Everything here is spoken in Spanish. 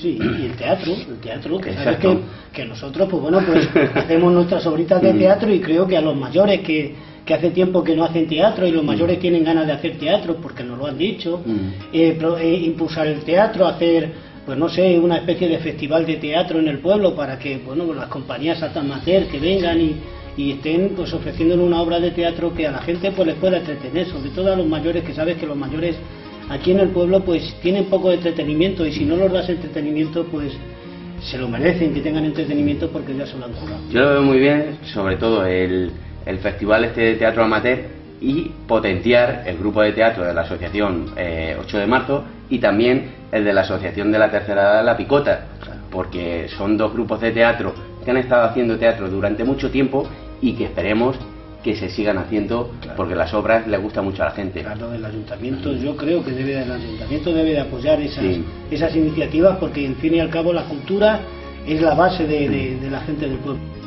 Sí, y el teatro, el teatro, que sabes que, que, nosotros, pues bueno, pues hacemos nuestras obritas de teatro y creo que a los mayores que, que hace tiempo que no hacen teatro y los mayores tienen ganas de hacer teatro porque nos lo han dicho, eh, eh, impulsar el teatro, hacer, pues no sé, una especie de festival de teatro en el pueblo para que, bueno, las compañías amateur que vengan y, y estén pues ofreciendo una obra de teatro que a la gente pues les pueda entretener, sobre todo a los mayores que sabes que los mayores aquí en el pueblo pues tienen poco de entretenimiento y si no los das entretenimiento pues se lo merecen que tengan entretenimiento porque ya se lo han. Yo lo veo muy bien, sobre todo el, el festival este de teatro amateur y potenciar el grupo de teatro de la asociación 8 eh, de marzo y también el de la asociación de la tercera edad La Picota, porque son dos grupos de teatro que han estado haciendo teatro durante mucho tiempo y que esperemos que se sigan haciendo porque las obras le gustan mucho a la gente. Claro, el ayuntamiento, yo creo que debe, el ayuntamiento debe de apoyar esas, esas iniciativas porque en fin y al cabo la cultura es la base de la gente del pueblo.